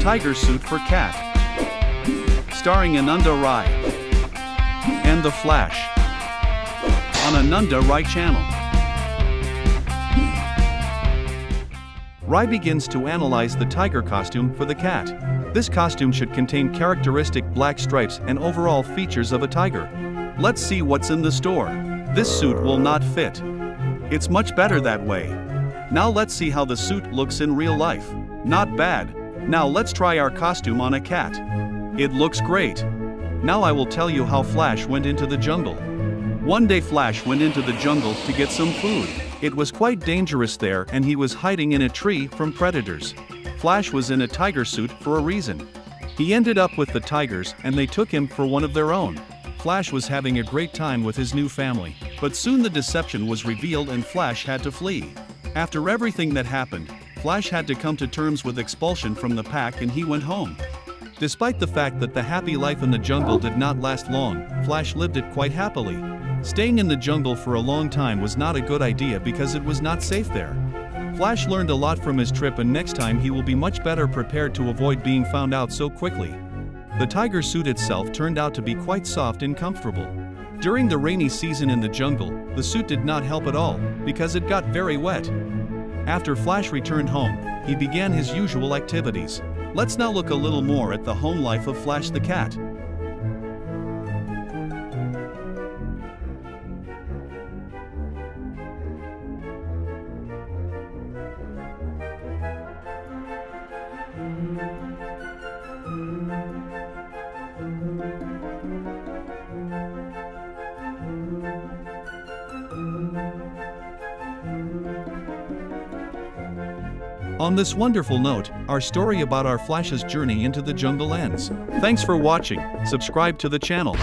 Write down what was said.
Tiger Suit for Cat. Starring Ananda Rai. And The Flash. On Ananda Rai channel. Rai begins to analyze the tiger costume for the cat. This costume should contain characteristic black stripes and overall features of a tiger. Let's see what's in the store. This suit will not fit. It's much better that way. Now let's see how the suit looks in real life. Not bad. Now let's try our costume on a cat. It looks great. Now I will tell you how Flash went into the jungle. One day Flash went into the jungle to get some food. It was quite dangerous there and he was hiding in a tree from predators. Flash was in a tiger suit for a reason. He ended up with the tigers and they took him for one of their own. Flash was having a great time with his new family, but soon the deception was revealed and Flash had to flee. After everything that happened, Flash had to come to terms with expulsion from the pack and he went home. Despite the fact that the happy life in the jungle did not last long, Flash lived it quite happily. Staying in the jungle for a long time was not a good idea because it was not safe there. Flash learned a lot from his trip and next time he will be much better prepared to avoid being found out so quickly. The tiger suit itself turned out to be quite soft and comfortable. During the rainy season in the jungle, the suit did not help at all, because it got very wet. After Flash returned home, he began his usual activities. Let's now look a little more at the home life of Flash the cat. On this wonderful note, our story about our Flash's journey into the jungle ends. Thanks for watching, subscribe to the channel.